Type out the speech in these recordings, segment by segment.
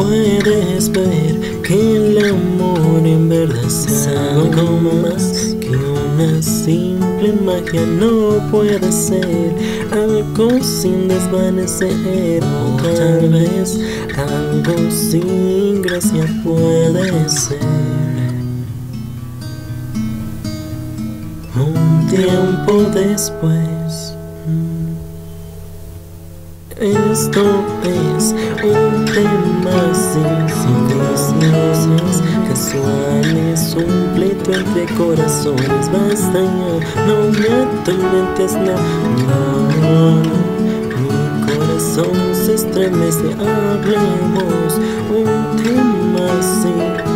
puedes ver que el amor en verdad es algo más que una simple magia. No puede ser algo sin desvanecer. O tal vez algo sin gracia puede ser. Un tiempo después esto es un tema sin coincidencias casuales, un pleito entre corazones. Basta ya, no me atormentes, no. Mi corazón se estremece, hablemos un tema sin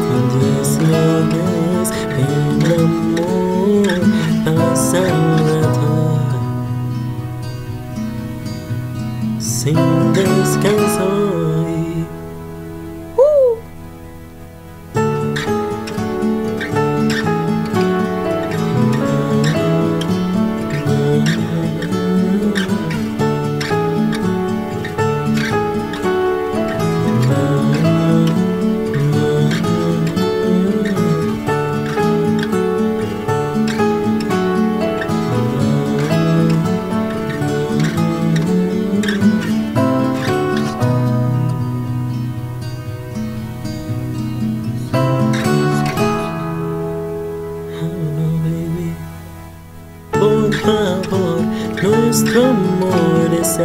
nuestro amor es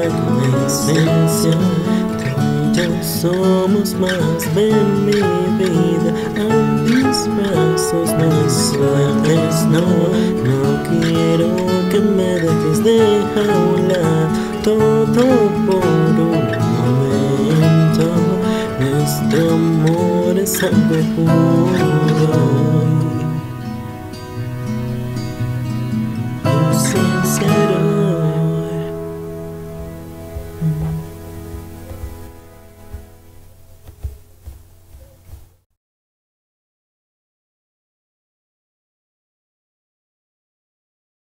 y yo somos más de mi vida. A mis brazos no sueltes, no. No quiero que me dejes de jaular. Todo por un momento. Nuestro amor es algo puro.